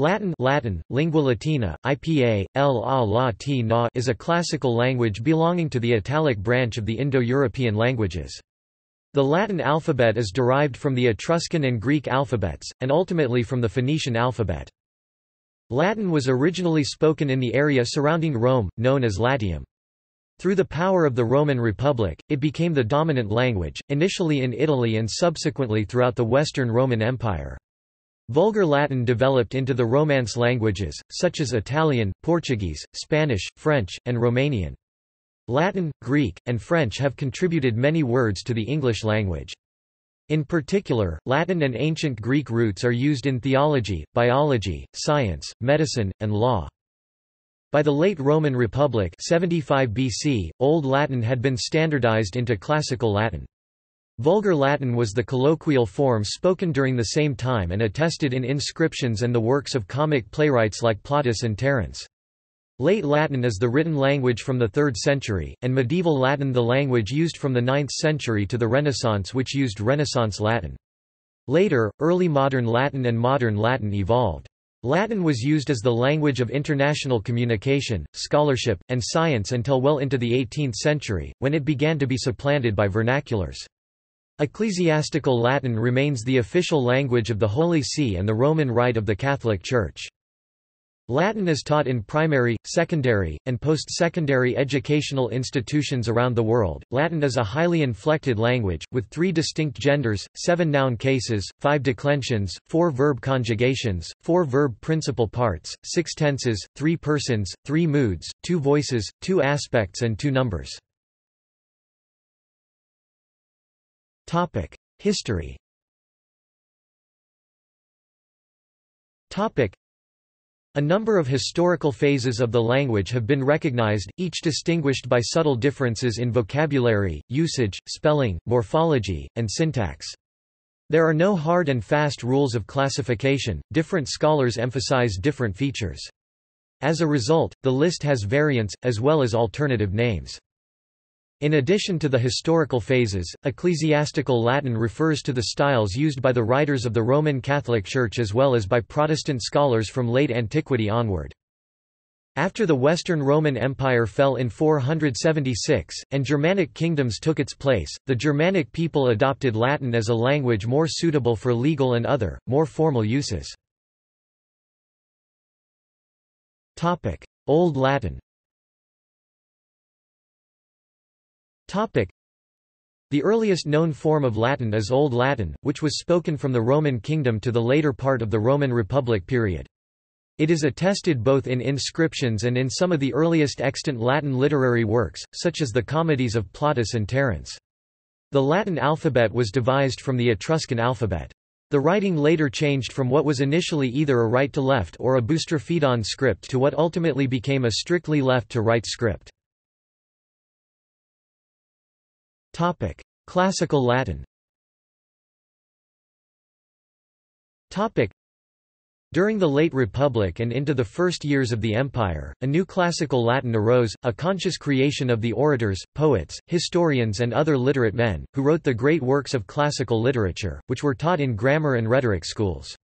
Latin Latin, Lingua Latina, IPA, L is a classical language belonging to the Italic branch of the Indo-European languages. The Latin alphabet is derived from the Etruscan and Greek alphabets, and ultimately from the Phoenician alphabet. Latin was originally spoken in the area surrounding Rome, known as Latium. Through the power of the Roman Republic, it became the dominant language, initially in Italy and subsequently throughout the Western Roman Empire. Vulgar Latin developed into the Romance languages, such as Italian, Portuguese, Spanish, French, and Romanian. Latin, Greek, and French have contributed many words to the English language. In particular, Latin and ancient Greek roots are used in theology, biology, science, medicine, and law. By the late Roman Republic 75 BC, Old Latin had been standardized into Classical Latin. Vulgar Latin was the colloquial form spoken during the same time and attested in inscriptions and the works of comic playwrights like Plautus and Terence. Late Latin is the written language from the 3rd century, and medieval Latin the language used from the 9th century to the Renaissance which used Renaissance Latin. Later, early modern Latin and modern Latin evolved. Latin was used as the language of international communication, scholarship, and science until well into the 18th century, when it began to be supplanted by vernaculars. Ecclesiastical Latin remains the official language of the Holy See and the Roman Rite of the Catholic Church. Latin is taught in primary, secondary, and post-secondary educational institutions around the world. Latin is a highly inflected language, with three distinct genders, seven noun cases, five declensions, four verb conjugations, four verb principal parts, six tenses, three persons, three moods, two voices, two aspects and two numbers. History a number of historical phases of the language have been recognized, each distinguished by subtle differences in vocabulary, usage, spelling, morphology, and syntax. There are no hard and fast rules of classification, different scholars emphasize different features. As a result, the list has variants, as well as alternative names. In addition to the historical phases, ecclesiastical Latin refers to the styles used by the writers of the Roman Catholic Church as well as by Protestant scholars from late antiquity onward. After the Western Roman Empire fell in 476, and Germanic kingdoms took its place, the Germanic people adopted Latin as a language more suitable for legal and other, more formal uses. Old Latin The earliest known form of Latin is Old Latin, which was spoken from the Roman kingdom to the later part of the Roman Republic period. It is attested both in inscriptions and in some of the earliest extant Latin literary works, such as the comedies of Plautus and Terence. The Latin alphabet was devised from the Etruscan alphabet. The writing later changed from what was initially either a right-to-left or a boustrophedon script to what ultimately became a strictly left-to-right script. Topic: Classical Latin. Topic: During the late Republic and into the first years of the Empire, a new classical Latin arose, a conscious creation of the orators, poets, historians and other literate men, who wrote the great works of classical literature, which were taught in grammar and rhetoric schools.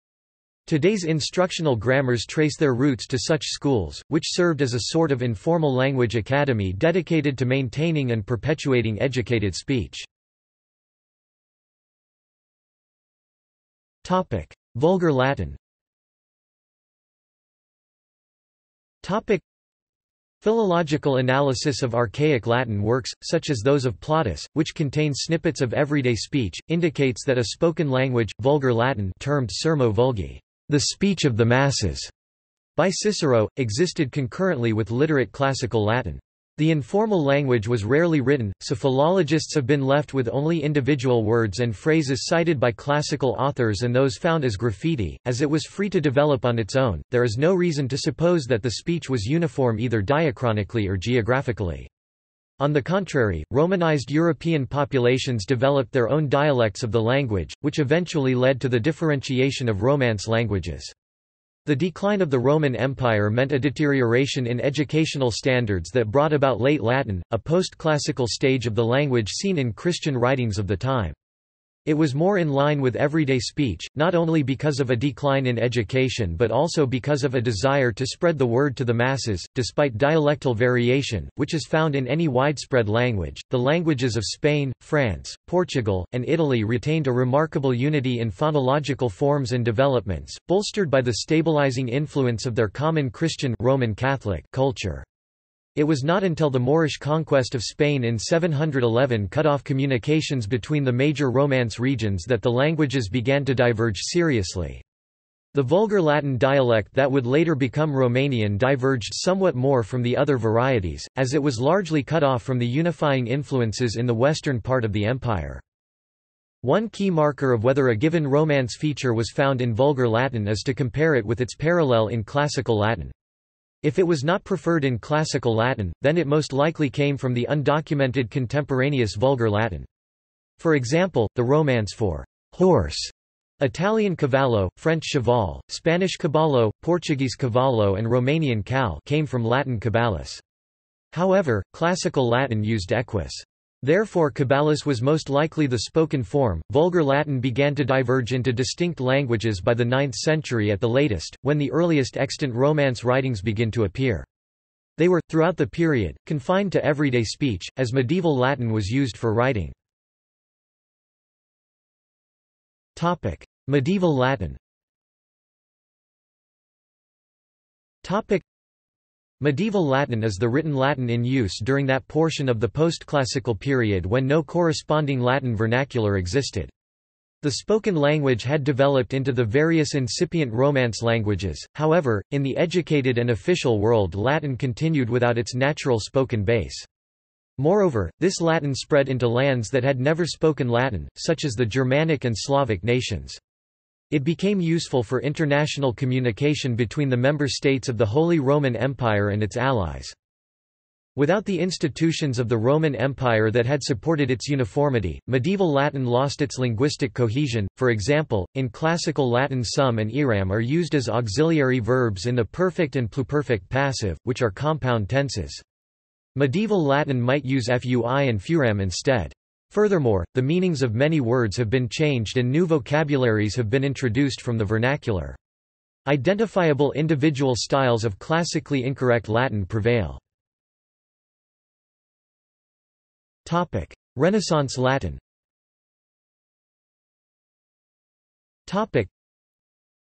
Today's instructional grammars trace their roots to such schools, which served as a sort of informal language academy dedicated to maintaining and perpetuating educated speech. Vulgar Latin. Philological analysis of archaic Latin works, such as those of Plautus, which contain snippets of everyday speech, indicates that a spoken language, vulgar Latin termed sermo vulgi the speech of the masses, by Cicero, existed concurrently with literate classical Latin. The informal language was rarely written, so philologists have been left with only individual words and phrases cited by classical authors and those found as graffiti. As it was free to develop on its own, there is no reason to suppose that the speech was uniform either diachronically or geographically. On the contrary, Romanized European populations developed their own dialects of the language, which eventually led to the differentiation of Romance languages. The decline of the Roman Empire meant a deterioration in educational standards that brought about Late Latin, a post-classical stage of the language seen in Christian writings of the time. It was more in line with everyday speech, not only because of a decline in education but also because of a desire to spread the word to the masses, despite dialectal variation, which is found in any widespread language. The languages of Spain, France, Portugal, and Italy retained a remarkable unity in phonological forms and developments, bolstered by the stabilizing influence of their common Christian Roman Catholic culture. It was not until the Moorish conquest of Spain in 711 cut off communications between the major Romance regions that the languages began to diverge seriously. The Vulgar Latin dialect that would later become Romanian diverged somewhat more from the other varieties, as it was largely cut off from the unifying influences in the western part of the empire. One key marker of whether a given Romance feature was found in Vulgar Latin is to compare it with its parallel in Classical Latin. If it was not preferred in Classical Latin, then it most likely came from the undocumented contemporaneous Vulgar Latin. For example, the Romance for horse Italian cavallo, French cheval, Spanish caballo, Portuguese cavalo and Romanian cal came from Latin caballus. However, Classical Latin used equus. Therefore Caballus was most likely the spoken form. Vulgar Latin began to diverge into distinct languages by the 9th century at the latest, when the earliest extant Romance writings begin to appear. They were, throughout the period, confined to everyday speech, as medieval Latin was used for writing. medieval Latin Medieval Latin is the written Latin in use during that portion of the post-classical period when no corresponding Latin vernacular existed. The spoken language had developed into the various incipient Romance languages, however, in the educated and official world Latin continued without its natural spoken base. Moreover, this Latin spread into lands that had never spoken Latin, such as the Germanic and Slavic nations. It became useful for international communication between the member states of the Holy Roman Empire and its allies. Without the institutions of the Roman Empire that had supported its uniformity, medieval Latin lost its linguistic cohesion. For example, in Classical Latin sum and eram are used as auxiliary verbs in the perfect and pluperfect passive, which are compound tenses. Medieval Latin might use fui and fueram instead. Furthermore, the meanings of many words have been changed and new vocabularies have been introduced from the vernacular. Identifiable individual styles of classically incorrect Latin prevail. Renaissance Latin Topic: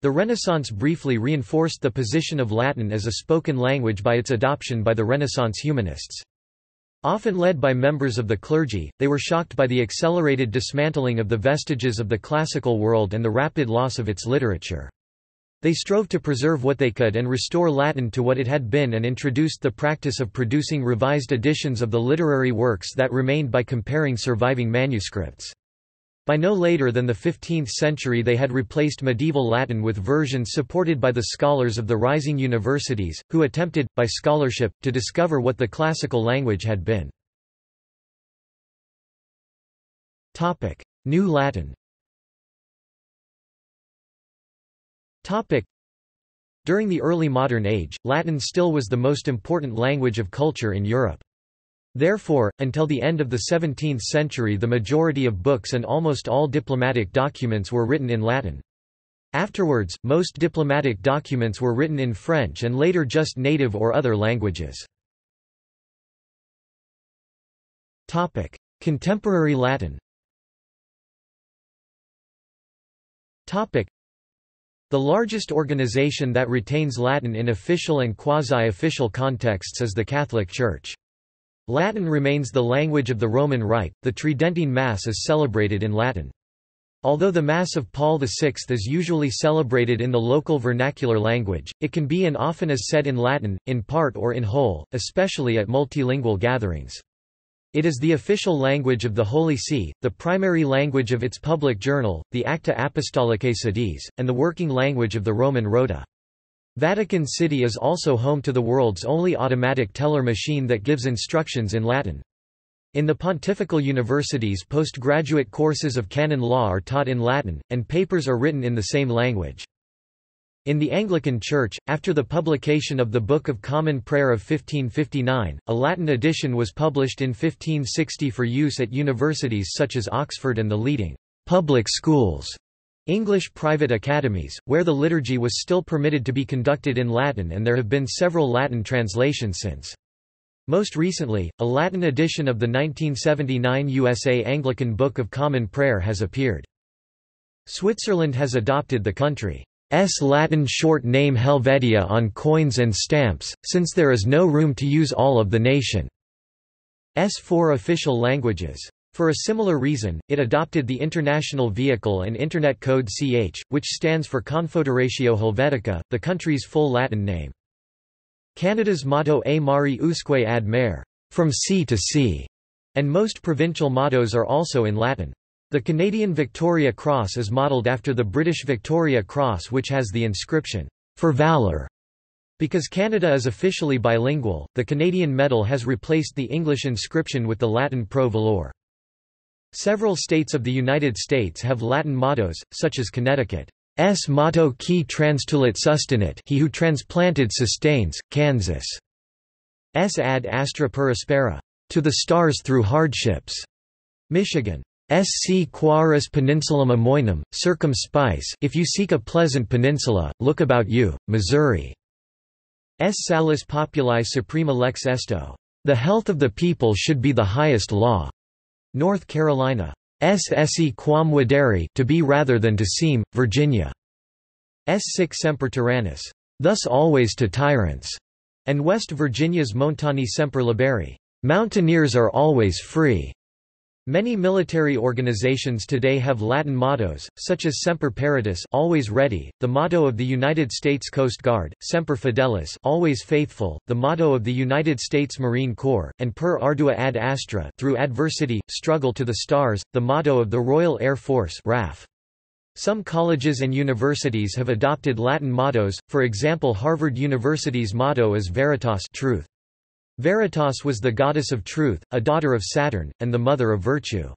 The Renaissance briefly reinforced the position of Latin as a spoken language by its adoption by the Renaissance humanists. Often led by members of the clergy, they were shocked by the accelerated dismantling of the vestiges of the classical world and the rapid loss of its literature. They strove to preserve what they could and restore Latin to what it had been and introduced the practice of producing revised editions of the literary works that remained by comparing surviving manuscripts. By no later than the 15th century they had replaced medieval Latin with versions supported by the scholars of the rising universities, who attempted, by scholarship, to discover what the classical language had been. New Latin During the early modern age, Latin still was the most important language of culture in Europe. Therefore, until the end of the 17th century the majority of books and almost all diplomatic documents were written in Latin. Afterwards, most diplomatic documents were written in French and later just native or other languages. Contemporary Latin The largest organization that retains Latin in official and quasi-official contexts is the Catholic Church. Latin remains the language of the Roman Rite, the Tridentine Mass is celebrated in Latin. Although the Mass of Paul VI is usually celebrated in the local vernacular language, it can be and often is said in Latin, in part or in whole, especially at multilingual gatherings. It is the official language of the Holy See, the primary language of its public journal, the Acta Apostolicae Sedis, and the working language of the Roman Rota. Vatican City is also home to the world's only automatic teller machine that gives instructions in Latin. In the pontifical universities postgraduate courses of canon law are taught in Latin, and papers are written in the same language. In the Anglican Church, after the publication of the Book of Common Prayer of 1559, a Latin edition was published in 1560 for use at universities such as Oxford and the leading public schools, English private academies, where the liturgy was still permitted to be conducted in Latin and there have been several Latin translations since. Most recently, a Latin edition of the 1979 USA Anglican Book of Common Prayer has appeared. Switzerland has adopted the country's Latin short name Helvetia on coins and stamps, since there is no room to use all of the nation's four official languages. For a similar reason, it adopted the International Vehicle and Internet Code CH, which stands for Confoederatio Helvetica, the country's full Latin name. Canada's motto A mari usque ad mare, from sea to sea, and most provincial mottos are also in Latin. The Canadian Victoria Cross is modelled after the British Victoria Cross which has the inscription, For Valour. Because Canada is officially bilingual, the Canadian medal has replaced the English inscription with the Latin Pro Valor. Several states of the United States have Latin mottos, such as Connecticut's motto qui transtulit sustinet he who transplanted sustains, Kansas' ad astra per aspera to the stars through hardships, Michigan Sc quaeris peninsulam amoenam, circum spice if you seek a pleasant peninsula, look about you, Missouri. S. Salus populi suprema lex esto. The health of the people should be the highest law. North Carolina. S. Se quam videri to be rather than to seem, Virginia. S. Sic semper tyrannis. Thus always to tyrants. And West Virginia's Montani semper liberi. Mountaineers are always free. Many military organizations today have Latin mottos, such as Semper Paratus always ready, the motto of the United States Coast Guard, Semper Fidelis always faithful, the motto of the United States Marine Corps, and Per Ardua ad Astra through adversity, struggle to the stars, the motto of the Royal Air Force RAF. Some colleges and universities have adopted Latin mottos, for example Harvard University's motto is Veritas truth. Veritas was the goddess of truth, a daughter of Saturn, and the mother of virtue.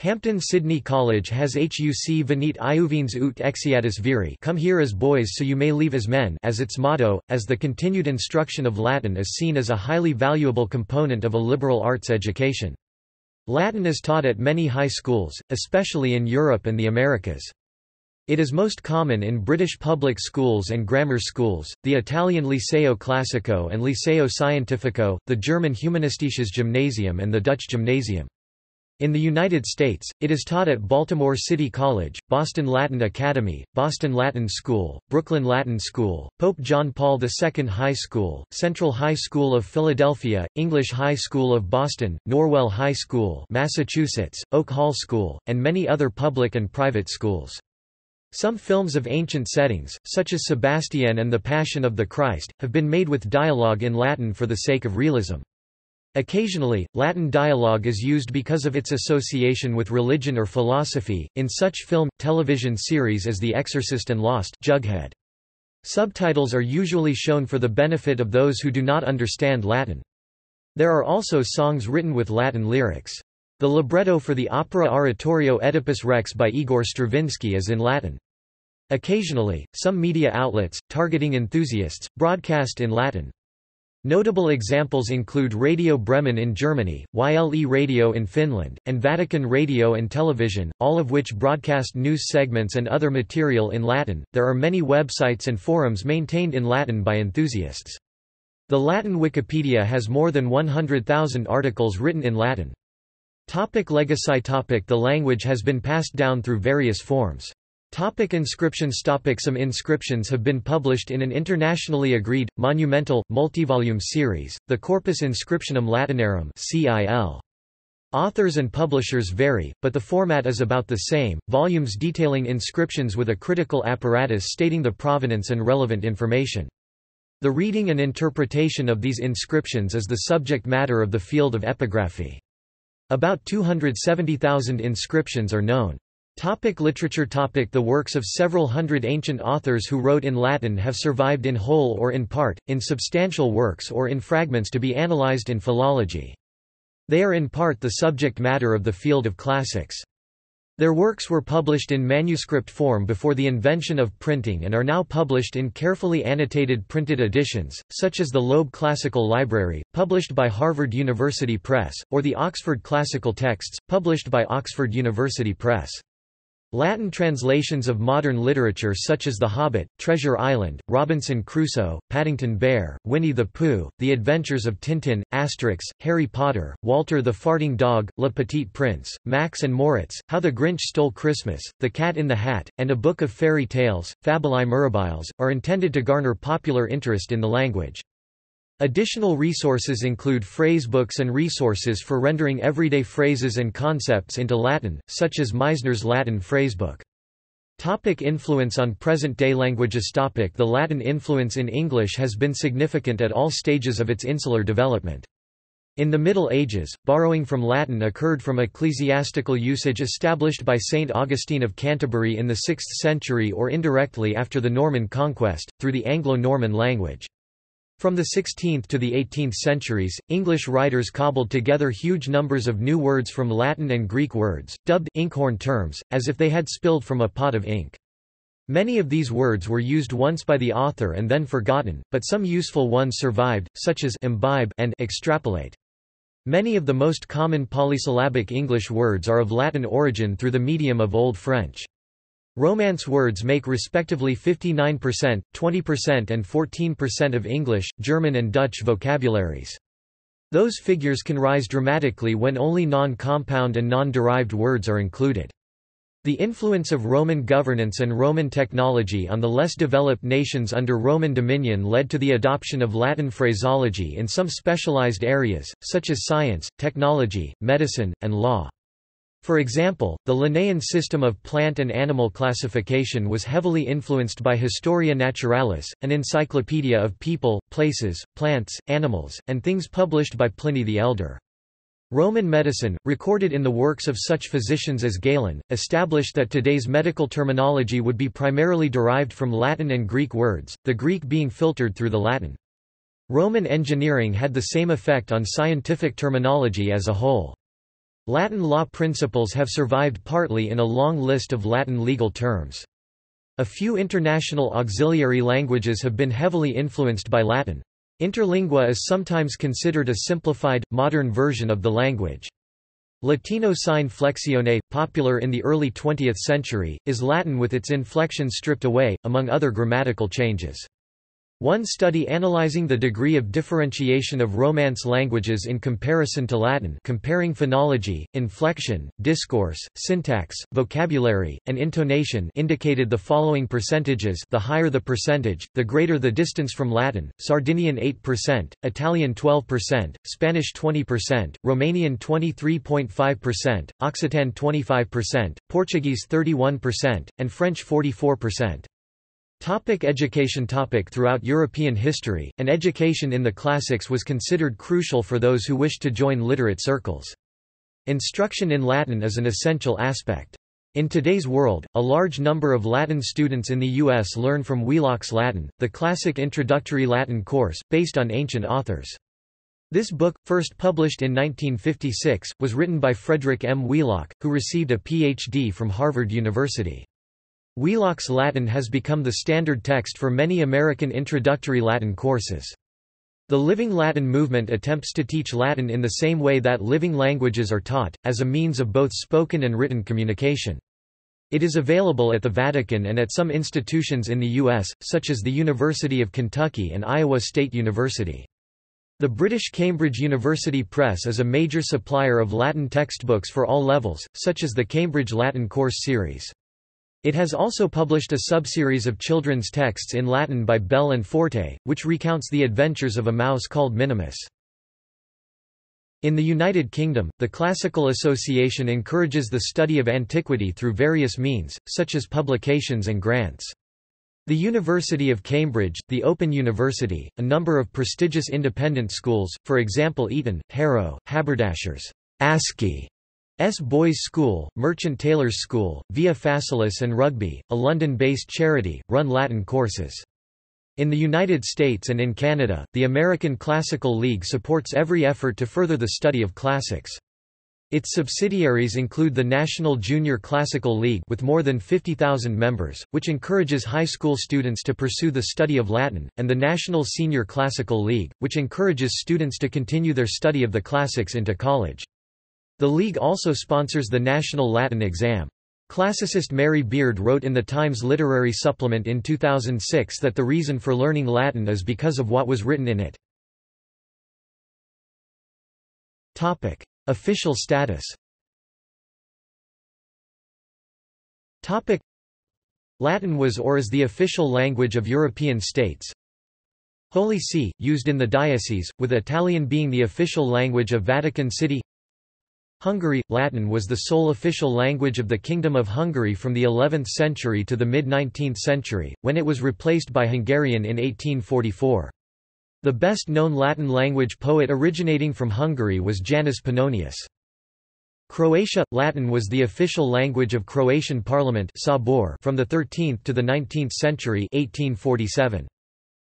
Hampden Sydney College has HUC venit iuvenes ut exeatis viri come here as boys so you may leave as men as its motto, as the continued instruction of Latin is seen as a highly valuable component of a liberal arts education. Latin is taught at many high schools, especially in Europe and the Americas. It is most common in British public schools and grammar schools, the Italian Liceo Classico and Liceo Scientifico, the German Humanistisches Gymnasium and the Dutch Gymnasium. In the United States, it is taught at Baltimore City College, Boston Latin Academy, Boston Latin School, Brooklyn Latin School, Pope John Paul II High School, Central High School of Philadelphia, English High School of Boston, Norwell High School Massachusetts, Oak Hall School, and many other public and private schools. Some films of ancient settings, such as Sebastian and the Passion of the Christ, have been made with dialogue in Latin for the sake of realism. Occasionally, Latin dialogue is used because of its association with religion or philosophy, in such film, television series as The Exorcist and Lost Jughead. Subtitles are usually shown for the benefit of those who do not understand Latin. There are also songs written with Latin lyrics. The libretto for the opera oratorio Oedipus Rex by Igor Stravinsky is in Latin. Occasionally, some media outlets, targeting enthusiasts, broadcast in Latin. Notable examples include Radio Bremen in Germany, YLE Radio in Finland, and Vatican Radio and Television, all of which broadcast news segments and other material in Latin. There are many websites and forums maintained in Latin by enthusiasts. The Latin Wikipedia has more than 100,000 articles written in Latin. Topic legacy topic The language has been passed down through various forms. Topic inscriptions topic Some inscriptions have been published in an internationally agreed, monumental, multivolume series, the Corpus Inscriptionum Latinarum CIL. Authors and publishers vary, but the format is about the same, volumes detailing inscriptions with a critical apparatus stating the provenance and relevant information. The reading and interpretation of these inscriptions is the subject matter of the field of epigraphy. About 270,000 inscriptions are known. Topic literature topic The works of several hundred ancient authors who wrote in Latin have survived in whole or in part, in substantial works or in fragments to be analyzed in philology. They are in part the subject matter of the field of classics. Their works were published in manuscript form before the invention of printing and are now published in carefully annotated printed editions, such as the Loeb Classical Library, published by Harvard University Press, or the Oxford Classical Texts, published by Oxford University Press. Latin translations of modern literature such as The Hobbit, Treasure Island, Robinson Crusoe, Paddington Bear, Winnie the Pooh, The Adventures of Tintin, Asterix, Harry Potter, Walter the Farting Dog, Le Petit Prince, Max and Moritz, How the Grinch Stole Christmas, The Cat in the Hat, and a book of fairy tales, Fabulae Mirabiles, are intended to garner popular interest in the language. Additional resources include phrasebooks and resources for rendering everyday phrases and concepts into Latin, such as Meissner's Latin phrasebook. Topic influence on present-day languages Topic The Latin influence in English has been significant at all stages of its insular development. In the Middle Ages, borrowing from Latin occurred from ecclesiastical usage established by Saint Augustine of Canterbury in the 6th century or indirectly after the Norman conquest, through the Anglo-Norman language. From the 16th to the 18th centuries, English writers cobbled together huge numbers of new words from Latin and Greek words, dubbed inkhorn terms, as if they had spilled from a pot of ink. Many of these words were used once by the author and then forgotten, but some useful ones survived, such as imbibe and extrapolate. Many of the most common polysyllabic English words are of Latin origin through the medium of Old French. Romance words make respectively 59%, 20% and 14% of English, German and Dutch vocabularies. Those figures can rise dramatically when only non-compound and non-derived words are included. The influence of Roman governance and Roman technology on the less developed nations under Roman dominion led to the adoption of Latin phraseology in some specialized areas, such as science, technology, medicine, and law. For example, the Linnaean system of plant and animal classification was heavily influenced by Historia Naturalis, an encyclopedia of people, places, plants, animals, and things published by Pliny the Elder. Roman medicine, recorded in the works of such physicians as Galen, established that today's medical terminology would be primarily derived from Latin and Greek words, the Greek being filtered through the Latin. Roman engineering had the same effect on scientific terminology as a whole. Latin law principles have survived partly in a long list of Latin legal terms. A few international auxiliary languages have been heavily influenced by Latin. Interlingua is sometimes considered a simplified, modern version of the language. Latino sine flexione, popular in the early 20th century, is Latin with its inflection stripped away, among other grammatical changes. One study analyzing the degree of differentiation of Romance languages in comparison to Latin comparing phonology, inflection, discourse, syntax, vocabulary, and intonation indicated the following percentages the higher the percentage, the greater the distance from Latin, Sardinian 8%, Italian 12%, Spanish 20%, Romanian 23.5%, Occitan 25%, Portuguese 31%, and French 44%. Topic education topic Throughout European history, an education in the classics was considered crucial for those who wished to join literate circles. Instruction in Latin is an essential aspect. In today's world, a large number of Latin students in the U.S. learn from Wheelock's Latin, the classic introductory Latin course, based on ancient authors. This book, first published in 1956, was written by Frederick M. Wheelock, who received a Ph.D. from Harvard University. Wheelock's Latin has become the standard text for many American introductory Latin courses. The Living Latin movement attempts to teach Latin in the same way that living languages are taught, as a means of both spoken and written communication. It is available at the Vatican and at some institutions in the U.S., such as the University of Kentucky and Iowa State University. The British Cambridge University Press is a major supplier of Latin textbooks for all levels, such as the Cambridge Latin Course series. It has also published a subseries of children's texts in Latin by Bell and Forte, which recounts the adventures of a mouse called Minimus. In the United Kingdom, the Classical Association encourages the study of antiquity through various means, such as publications and grants. The University of Cambridge, the Open University, a number of prestigious independent schools, for example Eton, Harrow, Haberdashers, ASCII, S. Boys School, Merchant Taylors School, Via Facilis and Rugby, a London-based charity, run Latin courses. In the United States and in Canada, the American Classical League supports every effort to further the study of classics. Its subsidiaries include the National Junior Classical League with more than 50,000 members, which encourages high school students to pursue the study of Latin, and the National Senior Classical League, which encourages students to continue their study of the classics into college. The league also sponsors the National Latin Exam. Classicist Mary Beard wrote in the Times Literary Supplement in 2006 that the reason for learning Latin is because of what was written in it. Topic: Official status Topic: Latin was or is the official language of European states. Holy See, used in the diocese, with Italian being the official language of Vatican City Hungary – Latin was the sole official language of the Kingdom of Hungary from the 11th century to the mid-19th century, when it was replaced by Hungarian in 1844. The best-known Latin language poet originating from Hungary was Janus Pannonius. Croatia – Latin was the official language of Croatian parliament from the 13th to the 19th century 1847.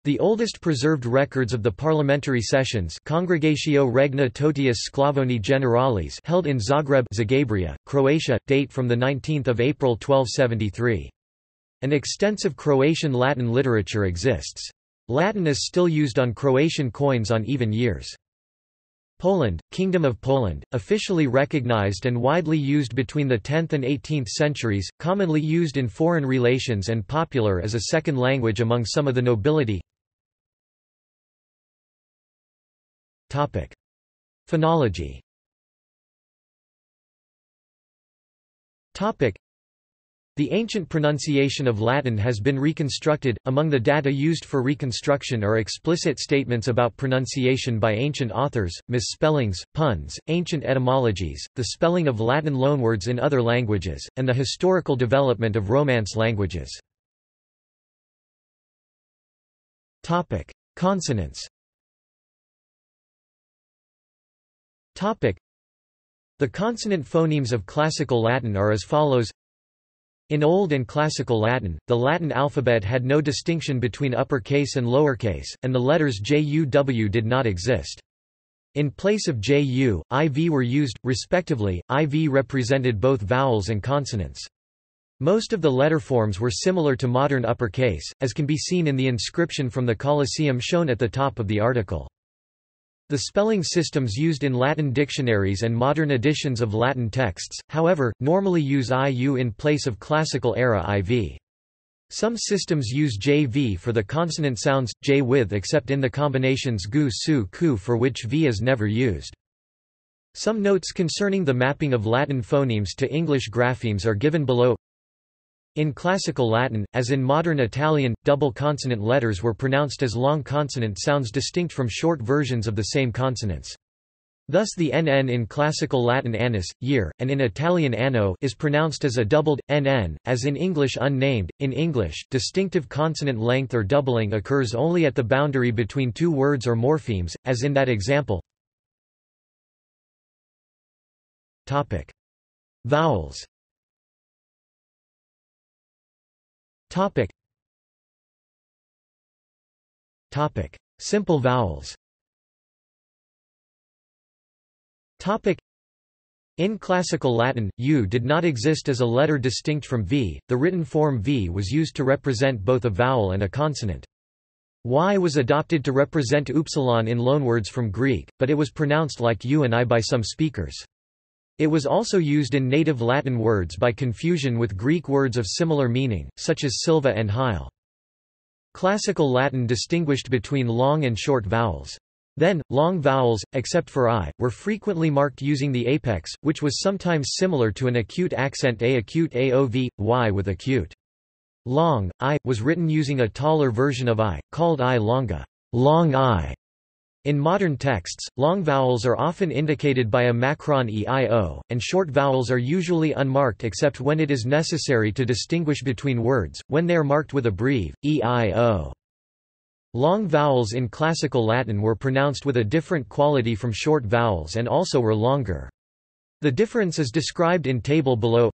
The oldest preserved records of the parliamentary sessions Congregatio Regna Totius Sclavoni Generalis held in Zagreb Zagabria, Croatia, date from 19 April 1273. An extensive Croatian Latin literature exists. Latin is still used on Croatian coins on even years. Poland, Kingdom of Poland, officially recognized and widely used between the 10th and 18th centuries, commonly used in foreign relations and popular as a second language among some of the nobility Topic. Phonology Topic. The ancient pronunciation of Latin has been reconstructed. Among the data used for reconstruction are explicit statements about pronunciation by ancient authors, misspellings, puns, ancient etymologies, the spelling of Latin loanwords in other languages, and the historical development of Romance languages. Topic: Consonants. Topic. The consonant phonemes of Classical Latin are as follows in Old and Classical Latin, the Latin alphabet had no distinction between uppercase and lowercase, and the letters JUW did not exist. In place of JU, IV were used, respectively, IV represented both vowels and consonants. Most of the letter forms were similar to modern uppercase, as can be seen in the inscription from the Colosseum shown at the top of the article. The spelling systems used in Latin dictionaries and modern editions of Latin texts, however, normally use IU in place of classical-era IV. Some systems use JV for the consonant sounds, J with except in the combinations gu su ku for which V is never used. Some notes concerning the mapping of Latin phonemes to English graphemes are given below in Classical Latin, as in modern Italian, double consonant letters were pronounced as long consonant sounds distinct from short versions of the same consonants. Thus the nn in Classical Latin annus, year, and in Italian anno is pronounced as a doubled, nn, as in English unnamed. In English, distinctive consonant length or doubling occurs only at the boundary between two words or morphemes, as in that example. Vowels Topic. Topic. Simple vowels Topic. In Classical Latin, u did not exist as a letter distinct from v, the written form v was used to represent both a vowel and a consonant. y was adopted to represent upsilon in loanwords from Greek, but it was pronounced like u and i by some speakers. It was also used in native Latin words by confusion with Greek words of similar meaning, such as silva and hyle. Classical Latin distinguished between long and short vowels. Then, long vowels, except for i, were frequently marked using the apex, which was sometimes similar to an acute accent a acute aov, y with acute. Long, i, was written using a taller version of i, called i longa, long i, in modern texts, long vowels are often indicated by a macron eio, and short vowels are usually unmarked except when it is necessary to distinguish between words, when they are marked with a breve, eio. Long vowels in Classical Latin were pronounced with a different quality from short vowels and also were longer. The difference is described in table below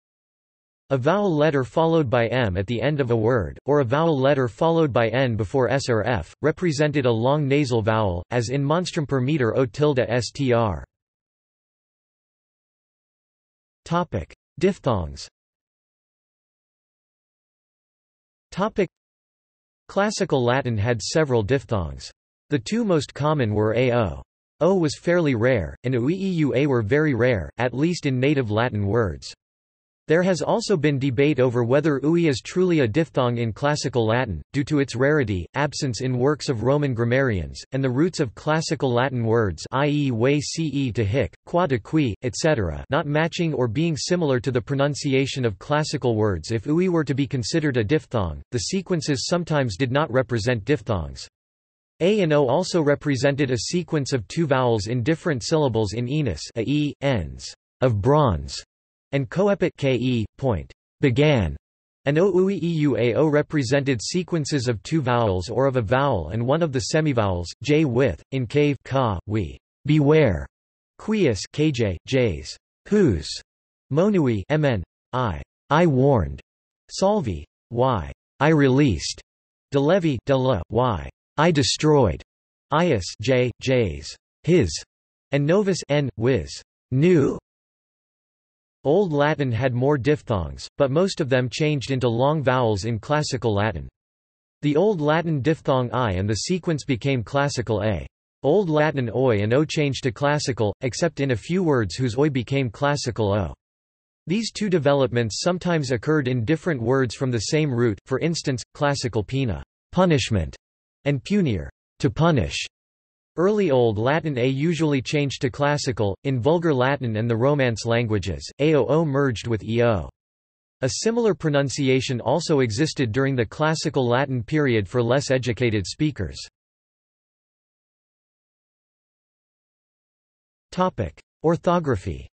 a vowel letter followed by m at the end of a word, or a vowel letter followed by n before s or f, represented a long nasal vowel, as in monstrum per meter o tilde str. Topic: Diphthongs. Topic: Classical Latin had several diphthongs. The two most common were ao. O was fairly rare, and ueua were very rare, at least in native Latin words. There has also been debate over whether ui is truly a diphthong in Classical Latin, due to its rarity, absence in works of Roman grammarians, and the roots of Classical Latin words i.e. way ce to hic, qua qui, etc. not matching or being similar to the pronunciation of classical words if ui were to be considered a diphthong, the sequences sometimes did not represent diphthongs. A and O also represented a sequence of two vowels in different syllables in enus a e, ends, of bronze, and coepit ke, point, began, and oueuao represented sequences of two vowels or of a vowel and one of the semivowels, j with, in cave ka, we, beware, quius kj, j's, whose, monui mn, I, I warned, salvi, y, I released, delevi, de y, I destroyed, ius j, j's, his, and novus n, wiz, new, Old Latin had more diphthongs, but most of them changed into long vowels in Classical Latin. The Old Latin diphthong i and the sequence became Classical a. Old Latin oi and o changed to Classical, except in a few words whose oi became Classical o. These two developments sometimes occurred in different words from the same root, for instance, Classical pena punishment", and punire to punish". Early Old Latin A usually changed to Classical, in Vulgar Latin and the Romance languages, AOO merged with EO. A similar pronunciation also existed during the Classical Latin period for less educated speakers. Orthography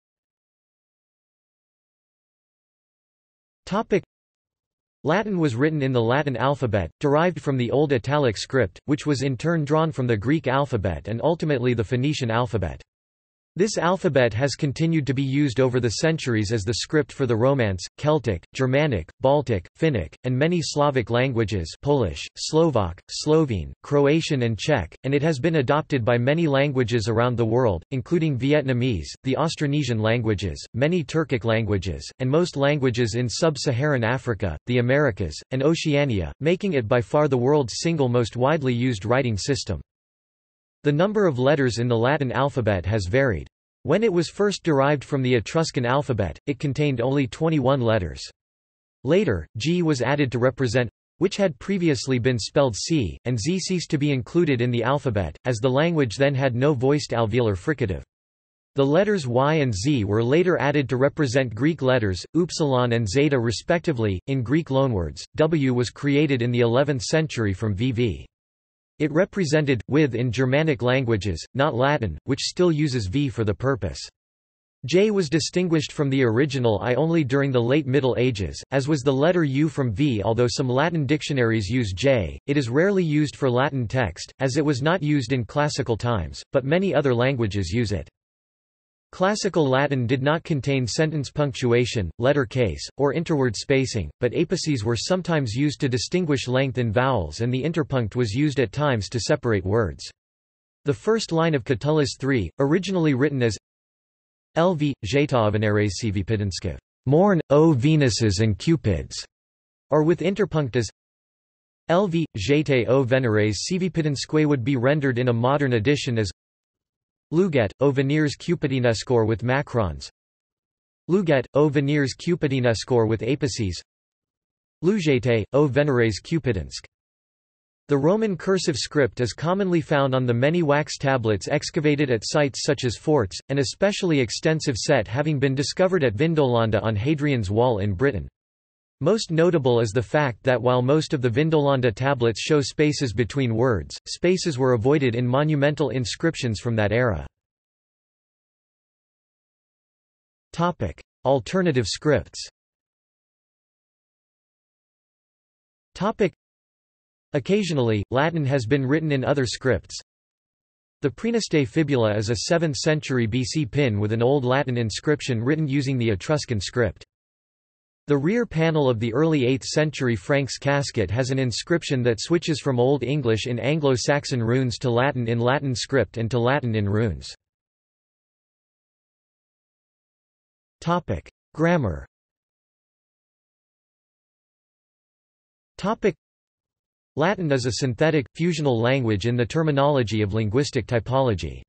Latin was written in the Latin alphabet, derived from the Old Italic script, which was in turn drawn from the Greek alphabet and ultimately the Phoenician alphabet. This alphabet has continued to be used over the centuries as the script for the Romance, Celtic, Germanic, Baltic, Finnic, and many Slavic languages Polish, Slovak, Slovene, Croatian and Czech, and it has been adopted by many languages around the world, including Vietnamese, the Austronesian languages, many Turkic languages, and most languages in sub-Saharan Africa, the Americas, and Oceania, making it by far the world's single most widely used writing system. The number of letters in the Latin alphabet has varied. When it was first derived from the Etruscan alphabet, it contained only 21 letters. Later, G was added to represent which had previously been spelled C, and Z ceased to be included in the alphabet, as the language then had no voiced alveolar fricative. The letters Y and Z were later added to represent Greek letters, upsilon and zeta respectively. In Greek loanwords, W was created in the 11th century from VV. It represented, with in Germanic languages, not Latin, which still uses V for the purpose. J was distinguished from the original I only during the late Middle Ages, as was the letter U from V although some Latin dictionaries use J, it is rarely used for Latin text, as it was not used in classical times, but many other languages use it. Classical Latin did not contain sentence punctuation, letter case, or interword spacing, but apices were sometimes used to distinguish length in vowels and the interpunct was used at times to separate words. The first line of Catullus III, originally written as Lv. Jeta veneres civipidinskiv, Mourn, O Venuses and Cupids, or with interpunct as Lv. Jete o veneres civipidinskwe would be rendered in a modern edition as Luget, o Veneres Cupidinescor with macrons. Luget, o Veneres Cupidinescor with apices. Lugete, o veneres Cupidinsk. The Roman cursive script is commonly found on the many wax tablets excavated at sites such as forts, an especially extensive set having been discovered at Vindolanda on Hadrian's Wall in Britain. Most notable is the fact that while most of the Vindolanda tablets show spaces between words, spaces were avoided in monumental inscriptions from that era. Alternative scripts Occasionally, Latin has been written in other scripts. The Praeneste fibula is a 7th century BC pin with an Old Latin inscription written using the Etruscan script. The rear panel of the early 8th century Franks casket has an inscription that switches from Old English in Anglo-Saxon runes to Latin in Latin script and to Latin in runes. Grammar Latin is a synthetic, fusional language in the terminology of linguistic typology.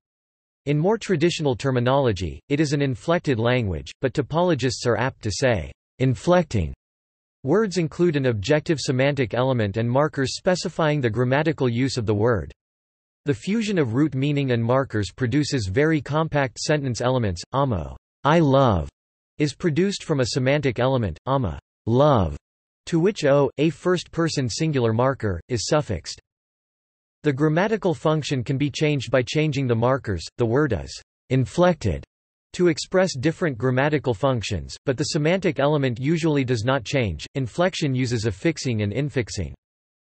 In more traditional terminology, it is an inflected language, but typologists are apt to say, inflecting. Words include an objective semantic element and markers specifying the grammatical use of the word. The fusion of root meaning and markers produces very compact sentence elements. Amo, I love, is produced from a semantic element, ama, love, to which o, a first-person singular marker, is suffixed. The grammatical function can be changed by changing the markers. The word is inflected to express different grammatical functions, but the semantic element usually does not change. Inflection uses affixing and infixing.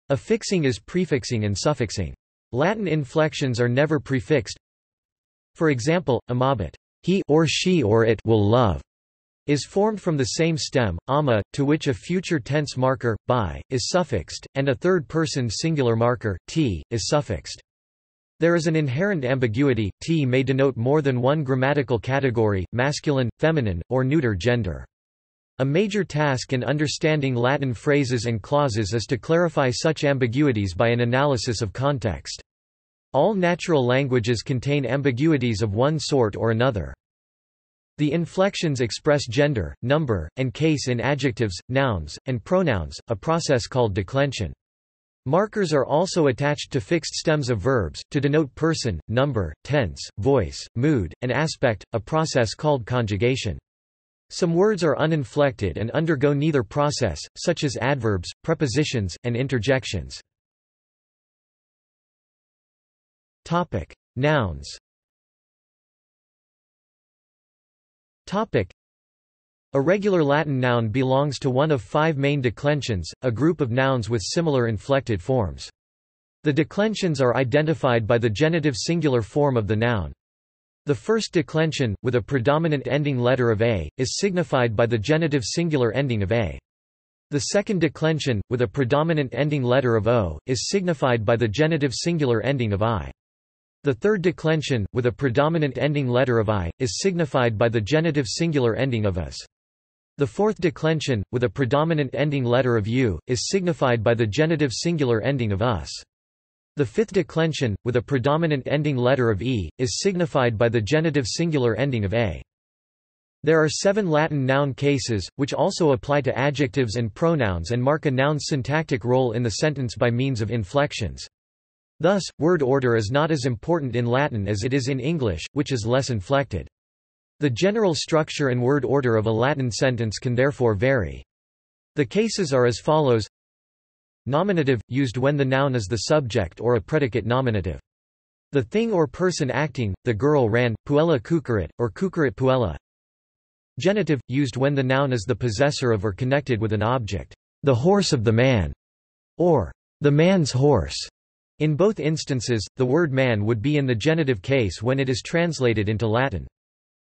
Affixing is prefixing and suffixing. Latin inflections are never prefixed. For example, amabit, he or she or it will love, is formed from the same stem, ama, to which a future tense marker, by, is suffixed, and a third-person singular marker, t, is suffixed. There is an inherent ambiguity, t may denote more than one grammatical category, masculine, feminine, or neuter gender. A major task in understanding Latin phrases and clauses is to clarify such ambiguities by an analysis of context. All natural languages contain ambiguities of one sort or another. The inflections express gender, number, and case in adjectives, nouns, and pronouns, a process called declension. Markers are also attached to fixed stems of verbs, to denote person, number, tense, voice, mood, and aspect, a process called conjugation. Some words are uninflected and undergo neither process, such as adverbs, prepositions, and interjections. Topic. Nouns a regular Latin noun belongs to one of five main declensions, a group of nouns with similar inflected forms. The declensions are identified by the genitive singular form of the noun. The first declension, with a predominant ending letter of a, is signified by the genitive singular ending of a. The second declension, with a predominant ending letter of o, is signified by the genitive singular ending of i. The third declension, with a predominant ending letter of i, is signified by the genitive singular ending of us. The fourth declension, with a predominant ending letter of u, is signified by the genitive singular ending of us. The fifth declension, with a predominant ending letter of e, is signified by the genitive singular ending of a. There are seven Latin noun cases, which also apply to adjectives and pronouns and mark a noun's syntactic role in the sentence by means of inflections. Thus, word order is not as important in Latin as it is in English, which is less inflected. The general structure and word order of a Latin sentence can therefore vary. The cases are as follows Nominative, used when the noun is the subject or a predicate nominative. The thing or person acting, the girl ran, puella cucurrit, or cucurrit puella. Genitive, used when the noun is the possessor of or connected with an object. The horse of the man, or the man's horse. In both instances, the word man would be in the genitive case when it is translated into Latin.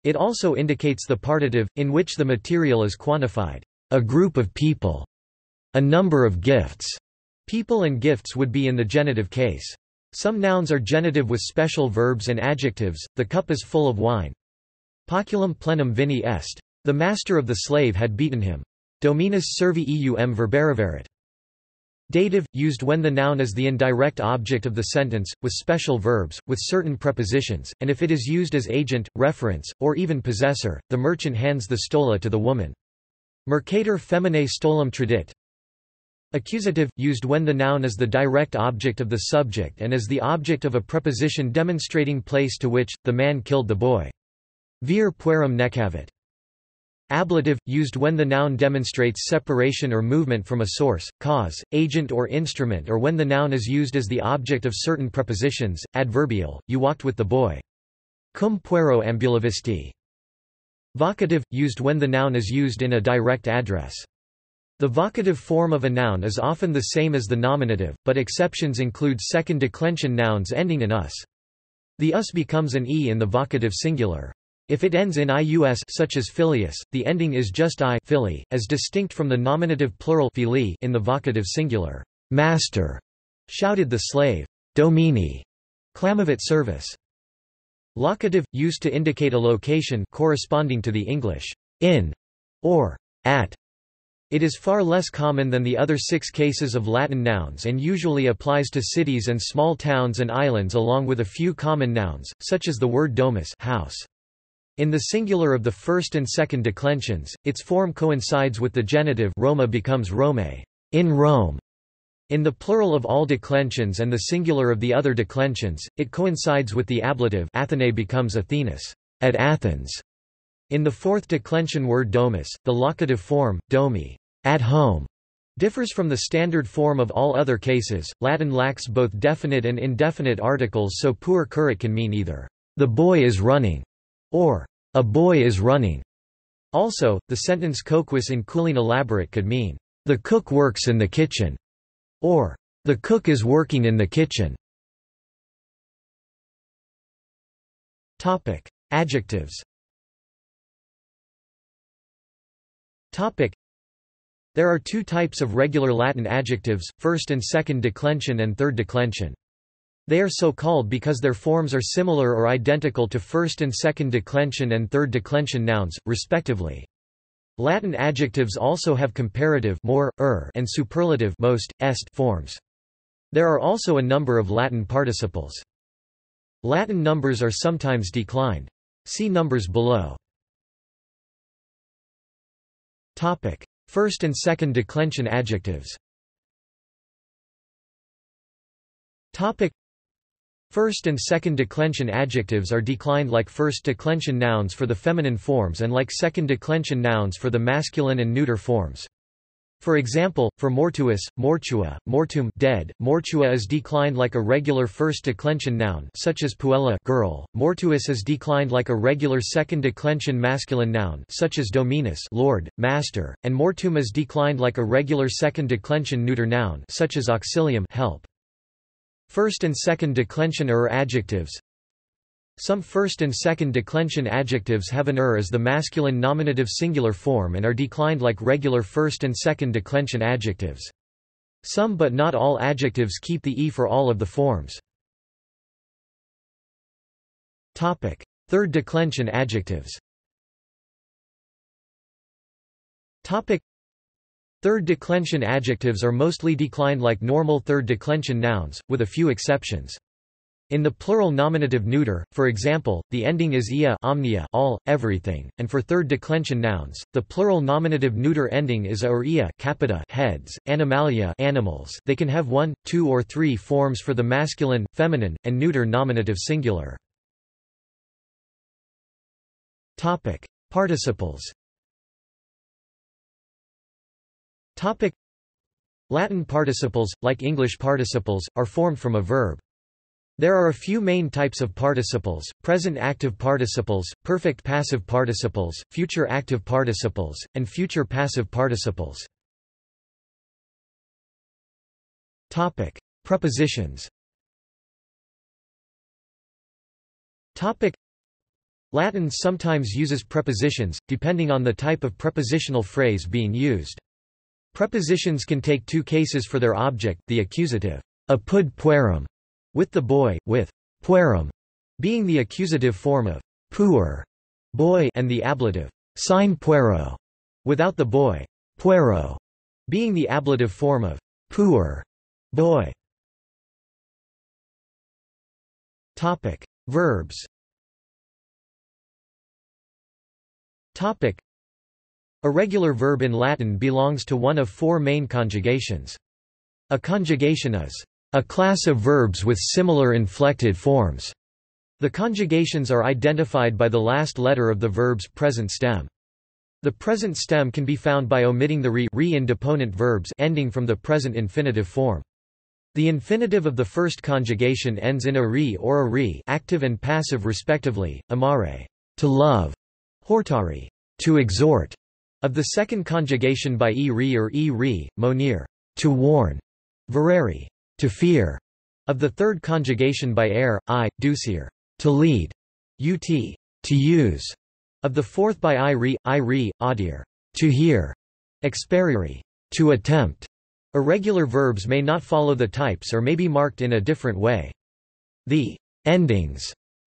It also indicates the partitive, in which the material is quantified. A group of people. A number of gifts. People and gifts would be in the genitive case. Some nouns are genitive with special verbs and adjectives, the cup is full of wine. Poculum plenum vini est. The master of the slave had beaten him. Dominus servi eum verberaverit. Dative, used when the noun is the indirect object of the sentence, with special verbs, with certain prepositions, and if it is used as agent, reference, or even possessor, the merchant hands the stola to the woman. Mercator feminae stolum tradit. Accusative, used when the noun is the direct object of the subject and is the object of a preposition demonstrating place to which, the man killed the boy. Vir puerum necavit. Ablative, used when the noun demonstrates separation or movement from a source, cause, agent or instrument or when the noun is used as the object of certain prepositions. Adverbial, you walked with the boy. Cum puero ambulavisti. Vocative, used when the noun is used in a direct address. The vocative form of a noun is often the same as the nominative, but exceptions include second declension nouns ending in us. The us becomes an e in the vocative singular. If it ends in ius such as filius, the ending is just i fili, as distinct from the nominative plural fili in the vocative singular. Master, shouted the slave. Domini, clamavit service. Locative, used to indicate a location corresponding to the English in or at. It is far less common than the other six cases of Latin nouns and usually applies to cities and small towns and islands along with a few common nouns, such as the word domus house. In the singular of the first and second declensions, its form coincides with the genitive Roma becomes Rome, in Rome. In the plural of all declensions and the singular of the other declensions, it coincides with the ablative Athene becomes Athenas, at Athens. In the fourth declension word domus, the locative form, domi, at home, differs from the standard form of all other cases. Latin lacks both definite and indefinite articles so puer currit can mean either, the boy is running, or a boy is running. Also, the sentence coquus in culina laborat could mean, the cook works in the kitchen, or the cook is working in the kitchen. Topic: Adjectives. Topic: There are two types of regular Latin adjectives, first and second declension and third declension. They are so called because their forms are similar or identical to first and second declension and third declension nouns, respectively. Latin adjectives also have comparative more, er, and superlative most, est forms. There are also a number of Latin participles. Latin numbers are sometimes declined. See numbers below. Topic: First and second declension adjectives. Topic: First and second declension adjectives are declined like first declension nouns for the feminine forms and like second declension nouns for the masculine and neuter forms. For example, for mortuus, mortua, mortuum dead, mortua is declined like a regular first declension noun such as puella girl, mortuus is declined like a regular second declension masculine noun such as dominus lord, master, and mortuum is declined like a regular second declension neuter noun such as auxilium help. First and second declension er adjectives Some first and second declension adjectives have an er as the masculine nominative singular form and are declined like regular first and second declension adjectives. Some but not all adjectives keep the e for all of the forms. Topic: Third declension adjectives. Topic: Third declension adjectives are mostly declined like normal third declension nouns, with a few exceptions. In the plural nominative neuter, for example, the ending is ia omnia all, everything, and for third declension nouns, the plural nominative neuter ending is a or ia capita heads, animalia animals they can have one, two or three forms for the masculine, feminine, and neuter nominative singular. Participles Topic Latin participles, like English participles, are formed from a verb. There are a few main types of participles, present active participles, perfect passive participles, future active participles, and future passive participles. Topic: Prepositions. Topic: Latin sometimes uses prepositions, depending on the type of prepositional phrase being used. Prepositions can take two cases for their object, the accusative, apud puerum, with the boy, with puerum being the accusative form of puer, boy, and the ablative, sine puero, without the boy, puero, being the ablative form of puer, boy. Topic: Verbs. Topic: a regular verb in Latin belongs to one of four main conjugations. A conjugation is a class of verbs with similar inflected forms. The conjugations are identified by the last letter of the verb's present stem. The present stem can be found by omitting the re, re in deponent verbs ending from the present infinitive form. The infinitive of the first conjugation ends in a re or a re active and passive respectively, amare, to love, hortari, to exhort, of the second conjugation by e re or e re, monir, to warn, vereri, to fear. Of the third conjugation by air, i, ducere, to lead, ut, to use. Of the fourth by i re, i re, audir, to hear, experiri, to attempt. Irregular verbs may not follow the types or may be marked in a different way. The endings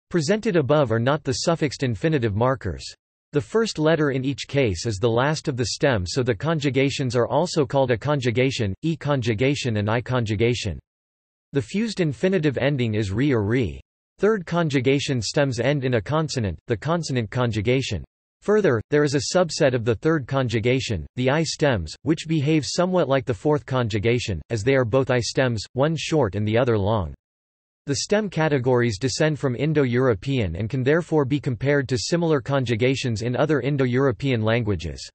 presented above are not the suffixed infinitive markers. The first letter in each case is the last of the stem so the conjugations are also called a conjugation, e-conjugation and i-conjugation. The fused infinitive ending is re or re. Third conjugation stems end in a consonant, the consonant conjugation. Further, there is a subset of the third conjugation, the I stems, which behave somewhat like the fourth conjugation, as they are both I stems, one short and the other long. The stem categories descend from Indo-European and can therefore be compared to similar conjugations in other Indo-European languages.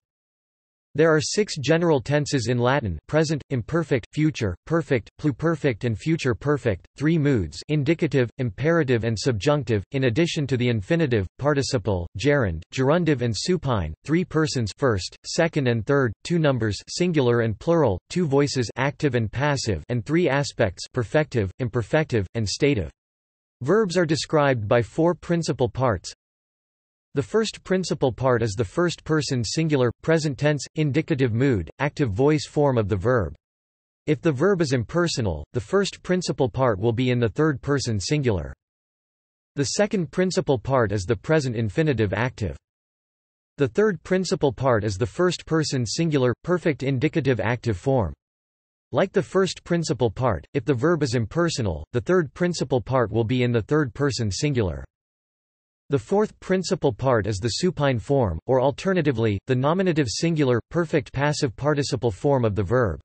There are six general tenses in Latin present, imperfect, future, perfect, pluperfect and future perfect, three moods indicative, imperative and subjunctive, in addition to the infinitive, participle, gerund, gerundive and supine, three persons first, second and third, two numbers singular and plural, two voices active and passive and three aspects perfective, imperfective, and stative. Verbs are described by four principal parts the first principal part is the first-person singular, present tense, indicative mood, active voice form of the verb. If the verb is impersonal, the first principal part will be in the third-person singular. The second principal part is the present infinitive active. The third principal part is the first-person singular, perfect indicative active form. Like the first principal part, if the verb is impersonal, the third principal part will be in the third-person singular. The fourth principal part is the supine form, or alternatively, the nominative singular, perfect passive participle form of the verb.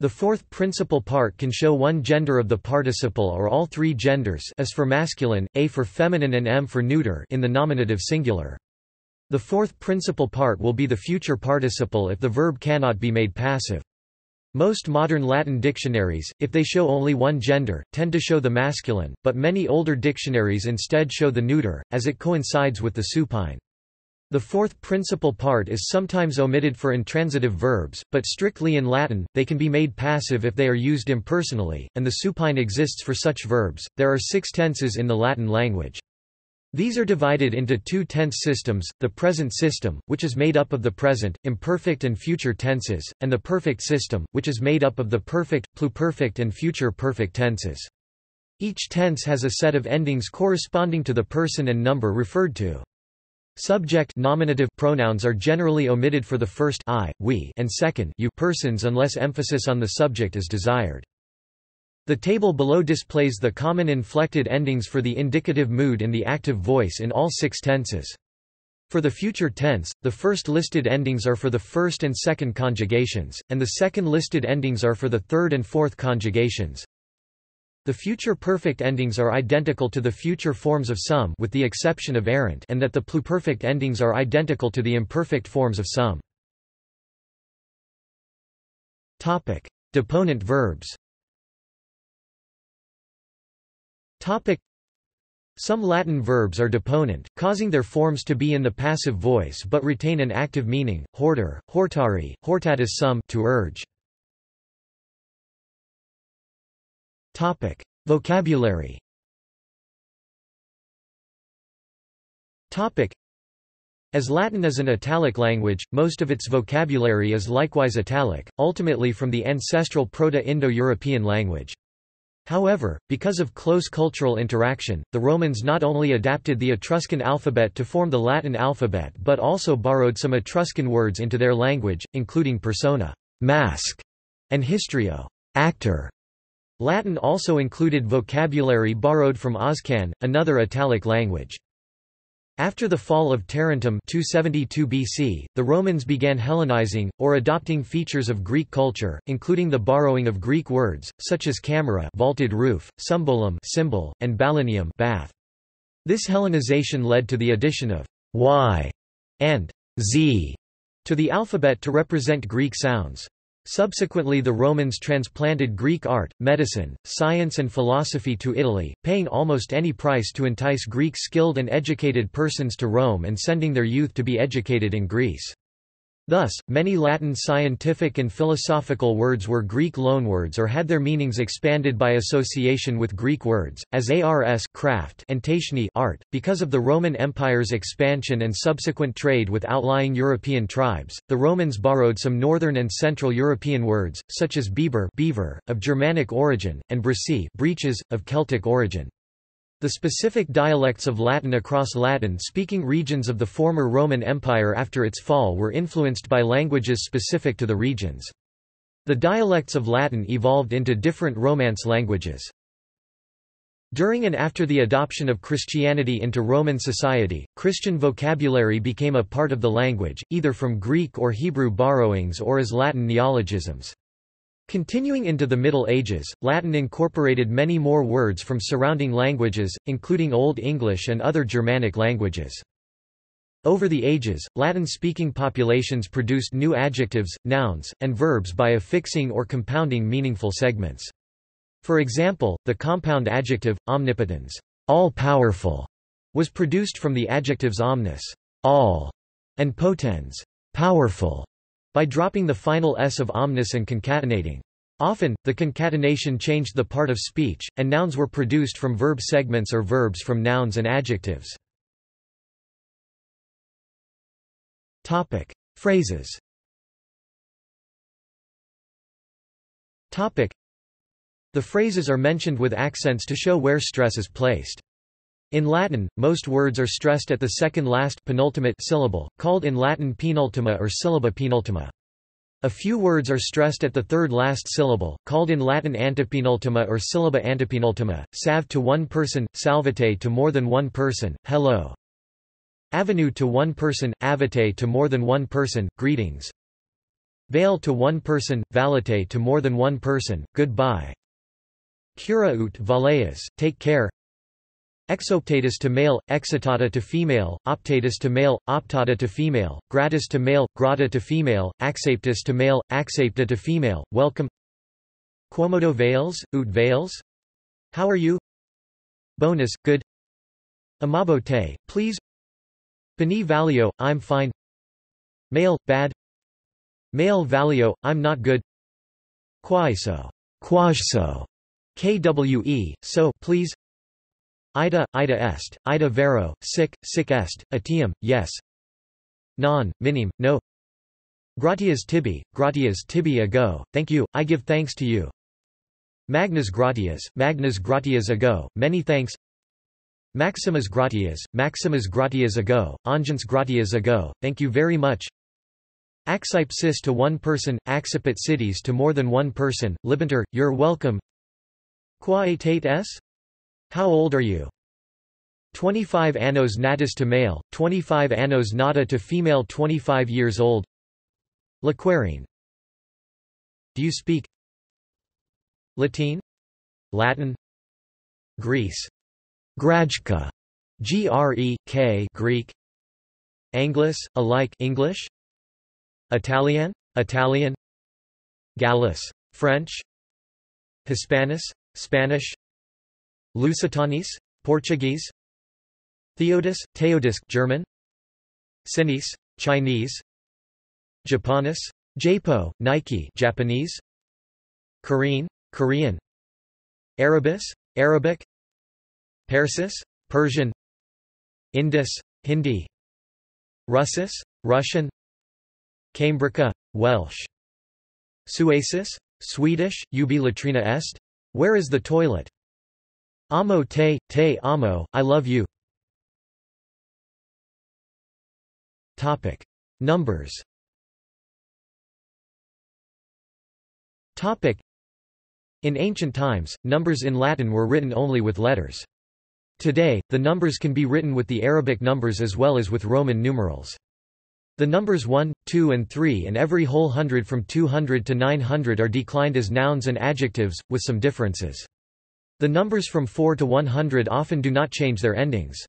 The fourth principal part can show one gender of the participle or all three genders as for masculine, A for feminine and M for neuter in the nominative singular. The fourth principal part will be the future participle if the verb cannot be made passive. Most modern Latin dictionaries, if they show only one gender, tend to show the masculine, but many older dictionaries instead show the neuter, as it coincides with the supine. The fourth principal part is sometimes omitted for intransitive verbs, but strictly in Latin, they can be made passive if they are used impersonally, and the supine exists for such verbs. There are six tenses in the Latin language. These are divided into two tense systems, the present system, which is made up of the present, imperfect and future tenses, and the perfect system, which is made up of the perfect, pluperfect and future perfect tenses. Each tense has a set of endings corresponding to the person and number referred to. Subject nominative pronouns are generally omitted for the first I, we, and second you persons unless emphasis on the subject is desired. The table below displays the common inflected endings for the indicative mood in the active voice in all six tenses. For the future tense, the first listed endings are for the first and second conjugations, and the second listed endings are for the third and fourth conjugations. The future perfect endings are identical to the future forms of sum with the exception of errant and that the pluperfect endings are identical to the imperfect forms of sum. Deponent verbs Topic. Some Latin verbs are deponent, causing their forms to be in the passive voice but retain an active meaning, hortor, hortari, hortatus sum to urge. Topic. Vocabulary Topic. As Latin is an italic language, most of its vocabulary is likewise italic, ultimately from the ancestral Proto-Indo-European language. However, because of close cultural interaction, the Romans not only adapted the Etruscan alphabet to form the Latin alphabet but also borrowed some Etruscan words into their language, including persona mask, and histrio actor. Latin also included vocabulary borrowed from Oscan, another Italic language. After the fall of Tarentum 272 BC, the Romans began Hellenizing, or adopting features of Greek culture, including the borrowing of Greek words, such as camera vaulted roof, symbolum symbol, and balneum bath. This Hellenization led to the addition of y and z to the alphabet to represent Greek sounds. Subsequently the Romans transplanted Greek art, medicine, science and philosophy to Italy, paying almost any price to entice Greek skilled and educated persons to Rome and sending their youth to be educated in Greece. Thus, many Latin scientific and philosophical words were Greek loanwords or had their meanings expanded by association with Greek words, as ars craft and tationi art. Because of the Roman Empire's expansion and subsequent trade with outlying European tribes, the Romans borrowed some northern and central European words, such as beaver, beaver of Germanic origin, and brisi breeches, of Celtic origin. The specific dialects of Latin across Latin-speaking regions of the former Roman Empire after its fall were influenced by languages specific to the regions. The dialects of Latin evolved into different Romance languages. During and after the adoption of Christianity into Roman society, Christian vocabulary became a part of the language, either from Greek or Hebrew borrowings or as Latin neologisms. Continuing into the Middle Ages, Latin incorporated many more words from surrounding languages, including Old English and other Germanic languages. Over the ages, Latin-speaking populations produced new adjectives, nouns, and verbs by affixing or compounding meaningful segments. For example, the compound adjective, omnipotens all-powerful, was produced from the adjectives omnis all, and potens powerful, by dropping the final s of omnis and concatenating. Often, the concatenation changed the part of speech, and nouns were produced from verb segments or verbs from nouns and adjectives. Topic. Phrases Topic. The phrases are mentioned with accents to show where stress is placed. In Latin, most words are stressed at the second last penultimate syllable, called in Latin penultima or syllaba penultima. A few words are stressed at the third last syllable, called in Latin antepenultima or syllaba antepenultima, salve to one person, salvate to more than one person, hello. Avenue to one person, avete to more than one person, greetings. Vale to one person, valete to more than one person, goodbye. Cura ut valeas, take care. Exoptatus to male, excitata to female, optatus to male, optata to female, gratis to male, grata to female, acceptus to male, accepta to female, welcome. Quomodo vales, ut vales? How are you? Bonus, good. Amabo te, please. Bene valeo, I'm fine. Male, bad. Male valeo, I'm not good. Quai so. Quaj so. KWE, so please Ita, Ita est, Ita vero, sic, sic est, etiam, yes. Non, minime, no. Gratias tibi, gratias tibi ago, thank you, I give thanks to you. Magnus gratias, magnus gratias ago, many thanks. Maximas gratias, maximas gratias ago, angens gratias ago, thank you very much. Accipsis to one person, accipit cities to more than one person, libenter, you're welcome. Qua etate s? How old are you? 25 annos natus to male, 25 annos nata to female 25 years old Laquarine Do you speak Latin? Latin? Greece. Grajka. G-R-E-K Greek. Anglis, alike English? Italian? Italian? Gallus. French? Hispanis Spanish Lusitanis, Portuguese. Theodis, Teodisk German. Sinis, Chinese. Japanese Japo, Nike Japanese. Korean, Korean. Arabis, Arabic. Persis, Persian. Indus, Hindi. Russis, Russian. Cambrica, Welsh. Suasis, Swedish, ubi latrina est. Where is the toilet? Amo te, te amo, I love you. Topic. Numbers Topic. In ancient times, numbers in Latin were written only with letters. Today, the numbers can be written with the Arabic numbers as well as with Roman numerals. The numbers 1, 2 and 3 and every whole hundred from 200 to 900 are declined as nouns and adjectives, with some differences. The numbers from 4 to 100 often do not change their endings.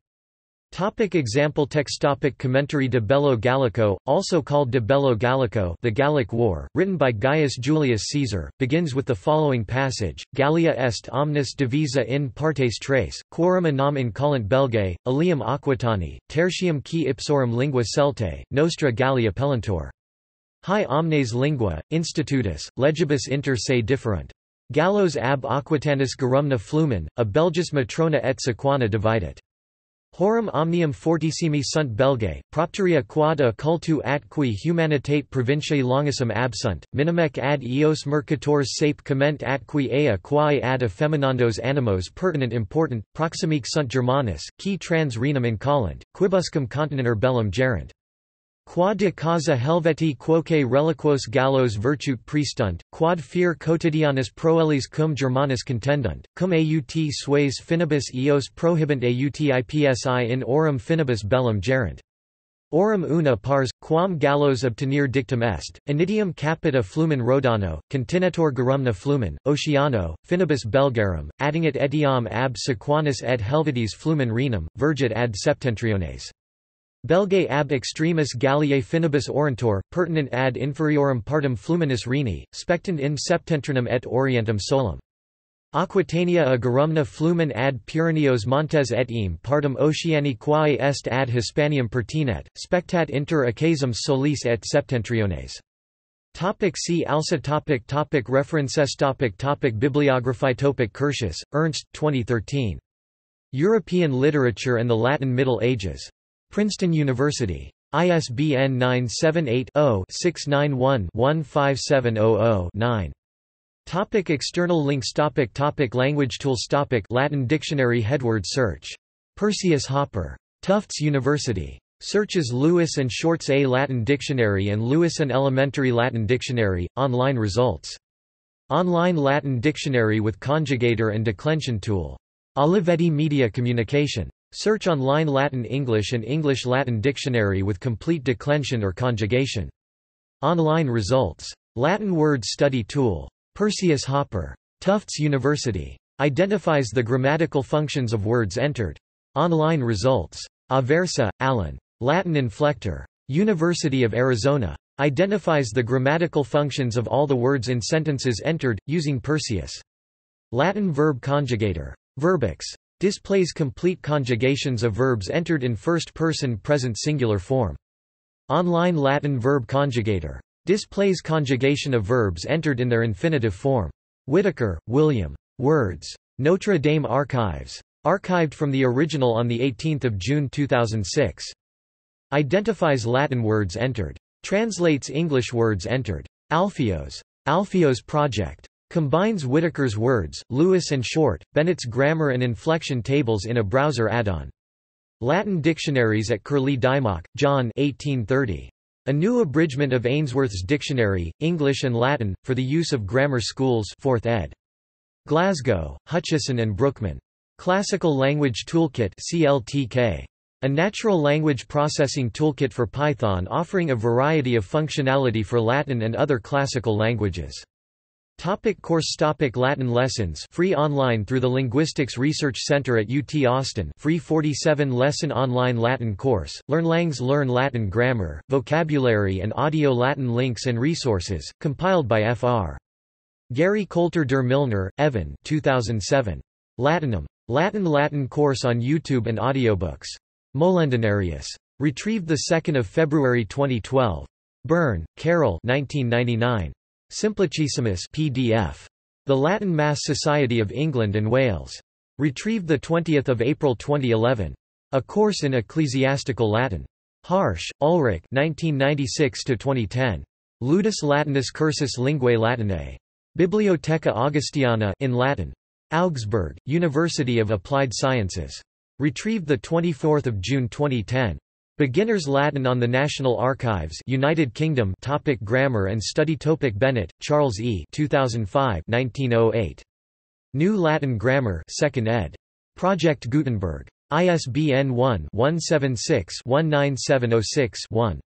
Topic example text topic Commentary de Bello Gallico, also called de Bello Gallico The Gallic War, written by Gaius Julius Caesar, begins with the following passage, Gallia est omnis divisa in partes tres, quorum anam incollant Belgae, alium Aquitani, tertium qui ipsorum lingua Celtae, nostra Gallia pellentur. Hi omnes lingua, institutus, legibus inter se different. Gallos ab Aquitanus garumna flumen, a Belgis matrona et sequana dividit. Horum omnium fortissimi sunt belgae, propteria quad a cultu atqui humanitate provinciae longissum absunt, minimec ad eos mercators sape comment atqui ea quae ad effeminandos animos pertinent important, proximique sunt Germanus, qui trans Rhenum incollant, quibuscum continenter bellum gerant. Quod de causa Helveti quoque reliquos gallos virtut prestunt, quod fear quotidianus proelis cum Germanus contendunt, cum aut sues finibus eos prohibent aut ipsi in orum finibus bellum gerent. Orum una pars, quam gallos obtenere dictum est, initium capita flumen Rhodano, continetur garumna flumen, Oceano, finibus belgarum, addingit etiam ab sequanis et helvetis flumen Rhenum, virgit ad septentriones. Belgae ab extremis Galliae finibus orientor, pertinent ad inferiorum partum fluminis Rheni, spectant in septentrinum et orientum solum. Aquitania a garumna flumen ad Pyrenaeos montes et im partum oceani quae est ad Hispanium pertinet, spectat inter ocasum solis et septentriones. Topic see also topic topic References topic topic Bibliography topic Curtius, Ernst, 2013. European Literature and the Latin Middle Ages. Princeton University. ISBN 978 0 691 15700 9. Topic external links topic topic Language tools topic Latin dictionary Headword search. Perseus Hopper. Tufts University. Searches Lewis and Short's A Latin Dictionary and Lewis and Elementary Latin Dictionary, online results. Online Latin Dictionary with conjugator and declension tool. Olivetti Media Communication. Search online Latin English and English Latin Dictionary with complete declension or conjugation. Online results. Latin Word Study Tool. Perseus Hopper. Tufts University. Identifies the grammatical functions of words entered. Online results. Aversa, Allen. Latin Inflector. University of Arizona. Identifies the grammatical functions of all the words in sentences entered, using Perseus. Latin Verb Conjugator. Verbix. Displays complete conjugations of verbs entered in first-person present singular form. Online Latin Verb Conjugator. Displays conjugation of verbs entered in their infinitive form. Whitaker, William. Words. Notre Dame Archives. Archived from the original on 18 June 2006. Identifies Latin words entered. Translates English words entered. Alpheios. Alpheios Project. Combines Whitaker's words, Lewis and Short, Bennett's grammar and inflection tables in a browser add-on. Latin Dictionaries at Curlie Dymock, John 1830. A new abridgment of Ainsworth's Dictionary, English and Latin, for the use of grammar schools 4th ed. Glasgow, Hutchison and Brookman. Classical Language Toolkit CLTK. A natural language processing toolkit for Python offering a variety of functionality for Latin and other classical languages. Topic course topic Latin lessons free online through the Linguistics Research Center at UT Austin free 47-lesson online Latin course, LearnLangs Learn Latin Grammar, Vocabulary and Audio Latin Links and Resources, compiled by Fr. Gary Coulter der Millner, Evan 2007. Latinum. Latin Latin course on YouTube and audiobooks. Molendinarius. Retrieved 2 February 2012. Byrne, Carol 1999. Simplicissimus PDF. The Latin Mass Society of England and Wales. Retrieved 20 April 2011. A Course in Ecclesiastical Latin. Harsch, Ulrich 1996–2010. Ludus Latinus Cursus Linguae Latinae. Bibliotheca Augustiana in Latin. Augsburg, University of Applied Sciences. Retrieved 24 June 2010. Beginner's Latin on the National Archives United Kingdom Topic Grammar and Study Topic Bennett, Charles E. 2005 1908. New Latin Grammar 2nd ed. Project Gutenberg. ISBN 1-176-19706-1.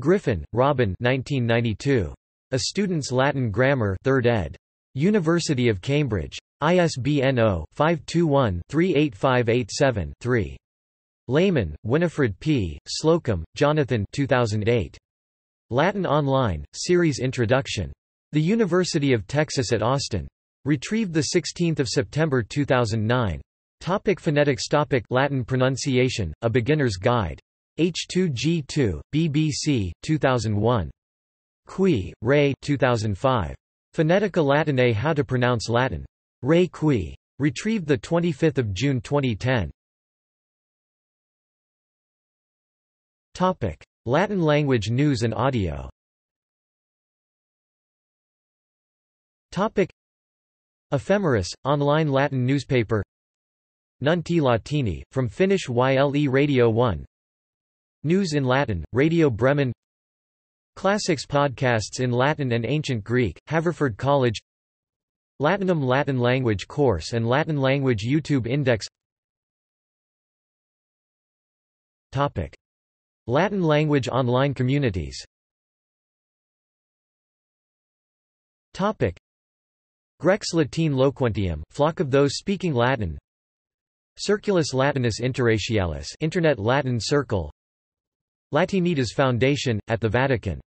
Griffin, Robin 1992. A Student's Latin Grammar 3rd ed. University of Cambridge. ISBN 0-521-38587-3. Lehmann, Winfred P., Slocum, Jonathan 2008. Latin Online, Series Introduction. The University of Texas at Austin. Retrieved 16 September 2009. Topic phonetics topic Latin pronunciation, A Beginner's Guide. H2G2, BBC, 2001. Qui, Ray 2005. Phonetica Latinae How to Pronounce Latin. Ray Qui. Retrieved 25 June 2010. Latin language news and audio. Ephemeris, online Latin newspaper. Nuntii Latini, from Finnish YLE Radio 1 News in Latin, Radio Bremen. Classics podcasts in Latin and Ancient Greek, Haverford College. Latinum Latin language course and Latin language YouTube index. Topic. Latin language online communities. Topic. Grex Latine Loquentium, flock of those speaking Latin. Circulus Latinus Interretialis Internet Latin Circle. Latinitas Foundation, at the Vatican